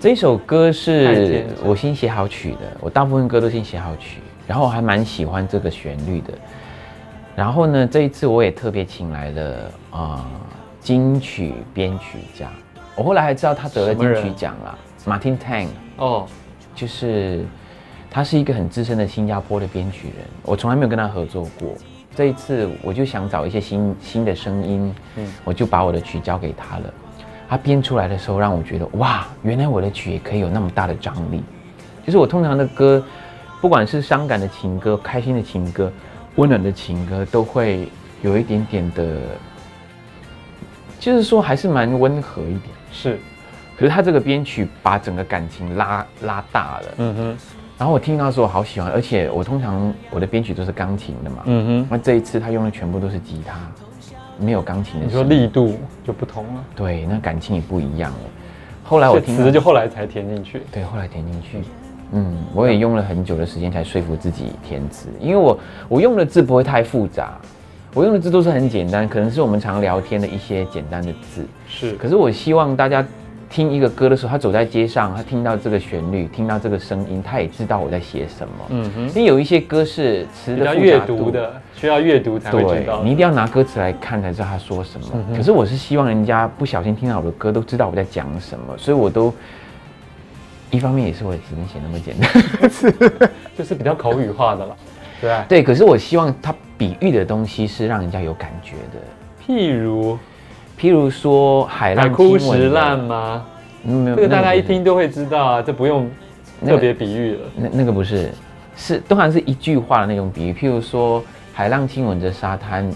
这首歌是我先写好曲的，我大部分歌都先写好曲，然后我还蛮喜欢这个旋律的。然后呢，这一次我也特别请来了啊、呃金曲编曲家，我后来还知道他得了金曲奖啦，Martin Tang，哦，就是他是一个很资深的新加坡的编曲人，我从来没有跟他合作过。这一次我就想找一些新新的声音，嗯我就把我的曲交给他了。他编出来的时候，让我觉得哇，原来我的曲也可以有那么大的张力。就是我通常的歌，不管是伤感的情歌、开心的情歌、温暖的情歌，都会有一点点的，就是说还是蛮温和一点。是，可是他这个编曲把整个感情拉拉大了，嗯哼，然后我听到的时候我好喜欢，而且我通常我的编曲都是钢琴的嘛，嗯哼，那这一次他用的全部都是吉他，没有钢琴的你说力度就不同了，对，那感情也不一样了。后来我这听到词就后来才填进去。对，后来填进去，嗯，我也用了很久的时间才说服自己填词，因为我我用的字不会太复杂，我用的字都是很简单，可能是我们常聊天的一些简单的字，是，可是我希望大家听一个歌的时候，他走在街上，他听到这个旋律，听到这个声音，他也知道我在写什么。嗯哼，因为有一些歌是词比的复杂较阅读度，的，需要阅读才会知道，的。你一定要拿歌词来看才知道他说什么。嗯可是我是希望人家不小心听到我的歌，都知道我在讲什么，所以我都一方面也是我只能写那么简单，就是比较口语化的了，对吧？对。可是我希望他比喻的东西是让人家有感觉的，譬如譬如说海枯石烂吗？嗯没有这个大家一听都会知道啊，这不用特别比喻了。那那个不是，是通常是一句话的那种比喻，譬如说海浪亲吻着沙滩，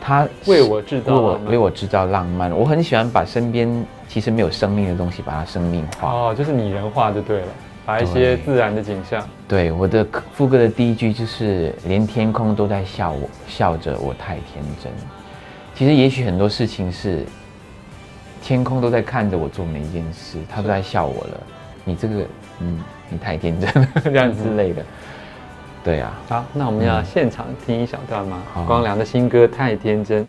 它为我制造为我为我制造浪漫。我很喜欢把身边其实没有生命的东西，把它生命化。哦，就是拟人化就对了，把一些自然的景象，对，我的副歌的第一句就是连天空都在笑我，笑着我太天真。其实也许很多事情是天空都在看着我做每一件事，他都在笑我了。你这个，嗯，你太天真了，这样之类的。对啊。好，那我们要现场听一小段吗？好光良的新歌《太天真》，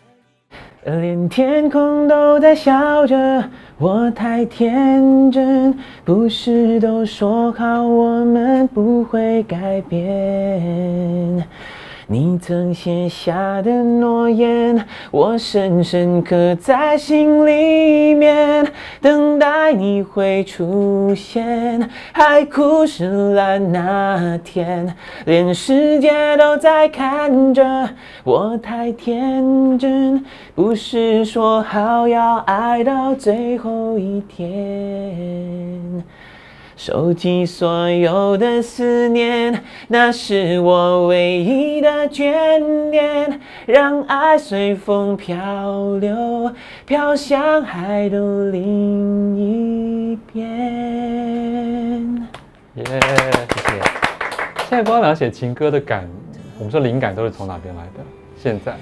连天空都在笑着，我太天真。不是都说好我们不会改变？你曾写下的诺言，我深深刻在心里面，等待你会出现。海枯石烂那天，连世界都在看着，我太天真。不是说好要爱到最后一天。收集所有的思念，那是我唯一的眷恋。让爱随风漂流，飘向海的另一边。耶、谢谢。现在光良写情歌的感，我们说灵感都是从哪边来的？现在，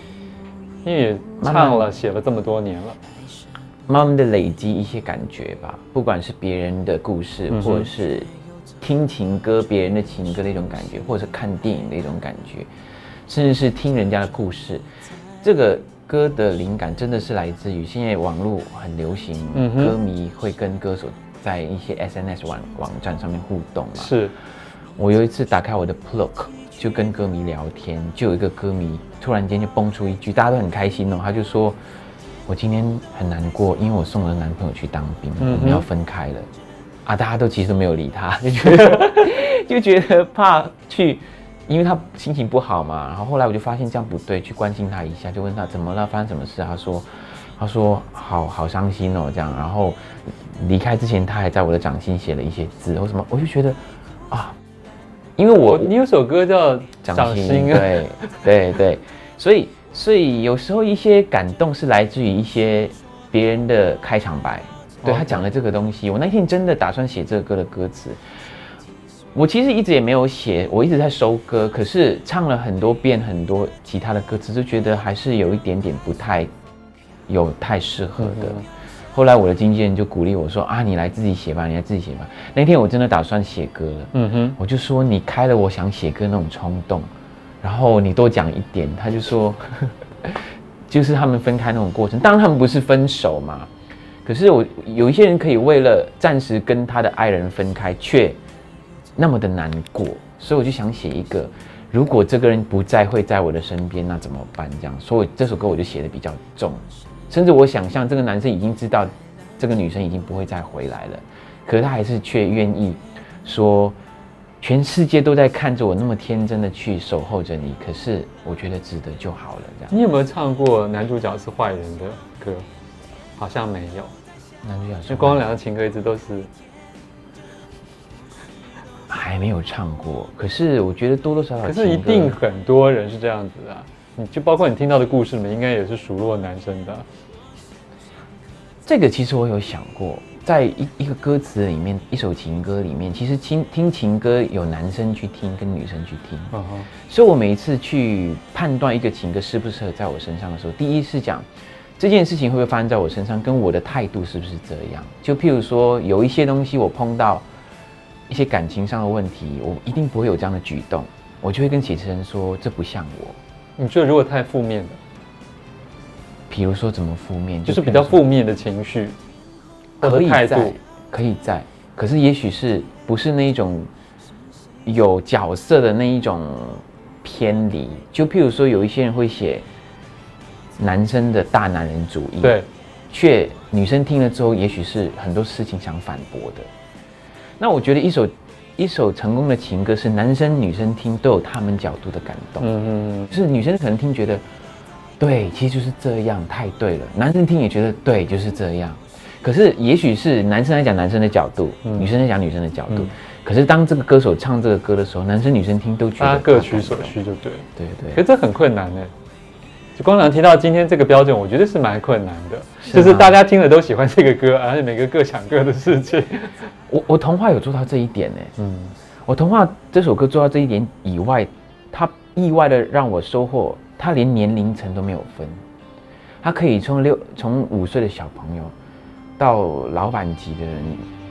因为也唱了写了这么多年了，慢慢的累积一些感觉吧，不管是别人的故事，嗯或者是听情歌、别人的情歌的一种感觉，或者是看电影的一种感觉，甚至是听人家的故事。这个歌的灵感真的是来自于现在网络很流行，嗯歌迷会跟歌手在一些 SNS 网网站上面互动嘛。是我有一次打开我的 Plok，就跟歌迷聊天，就有一个歌迷突然间就蹦出一句，大家都很开心哦，他就说：“我今天很难过，因为我送我的男朋友去当兵，嗯我们要分开了。”啊，大家都其实都没有理他，就觉得 就觉得怕去，因为他心情不好嘛。然后后来我就发现这样不对，去关心他一下，就问他怎么了，发生什么事啊？他说：“他说好好伤心哦，这样。”然后离开之前，他还在我的掌心写了一些字或什么，我就觉得啊，因为我我你有首歌叫《掌心，对对对，所以所以有时候一些感动是来自于一些别人的开场白，对他讲了这个东西，我那天真的打算写这个歌的歌词，我其实一直也没有写，我一直在收歌，可是唱了很多遍很多其他的歌词，就觉得还是有一点点不太有太适合的。嗯后来我的经纪人就鼓励我说啊，你来自己写吧，你来自己写吧。那天我真的打算写歌了，嗯哼，我就说你开了我想写歌那种冲动，然后你多讲一点，他就说，就是他们分开那种过程，当然他们不是分手嘛，可是我有一些人可以为了暂时跟他的爱人分开，却那么的难过，所以我就想写一个，如果这个人不再会在我的身边，那怎么办？这样，所以这首歌我就写的比较重，甚至我想象这个男生已经知道这个女生已经不会再回来了，可是他还是却愿意说。全世界都在看着我，那么天真的去守候着你，可是我觉得值得就好了。这样，你有没有唱过男主角是坏人的歌？好像没有。男主角是光良的情歌一直都是还没有唱过，可是我觉得多多少少，可是一定很多人是这样子的。你就包括你听到的故事里面，应该也是数落男生的。这个其实我有想过。在一一个歌词里面，一首情歌里面，其实听听情歌有男生去听跟女生去听，所以我每一次去判断一个情歌适不适合在我身上的时候，第一是讲这件事情会不会发生在我身上，跟我的态度是不是这样。就譬如说，有一些东西我碰到一些感情上的问题，我一定不会有这样的举动，我就会跟主持人说这不像我。你觉得如果太负面的，比如说怎么负面，就是比较负面的情绪。可以在，可以在，可是也许是不是那一种有角色的那一种偏离？就譬如说，有一些人会写男生的大男人主义，对，却女生听了之后，也许是很多事情想反驳的。那我觉得一首一首成功的情歌，是男生女生听都有他们角度的感动。嗯嗯嗯，是女生可能听觉得对，其实就是这样，太对了。男生听也觉得对，就是这样。可是，也许是男生来讲男生的角度，女生来讲女生的角度。可是，当这个歌手唱这个歌的时候，男生女生听都觉得各取所需，就对。对对。可是这很困难呢。就光良提到今天这个标准，我觉得是蛮困难的。就是大家听了都喜欢这个歌，而且每个各想各的事情。我我童话有做到这一点呢。嗯。我童话这首歌做到这一点以外，他意外的让我收获，他连年龄层都没有分，他可以从六从五岁的小朋友。到老板级的人，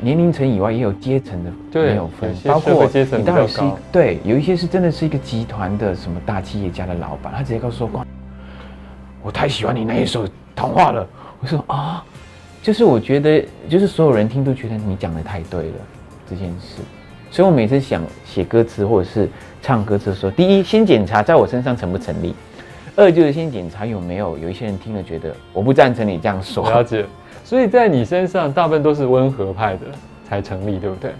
年龄层以外也有阶层的，没有分，包括你到底是对，有一些是真的是一个集团的什么大企业家的老板，他直接告诉说：“，我太喜欢你那一首童话了。”我说：“啊，就是我觉得，就是所有人听都觉得你讲的太对了这件事。”所以我每次想写歌词或者是唱歌词的时候，第一先检查在我身上成不成立，二就是先检查有没有有一些人听了觉得我不赞成你这样说。了解。所以在你身上，大部分都是温和派的才成立，对不对？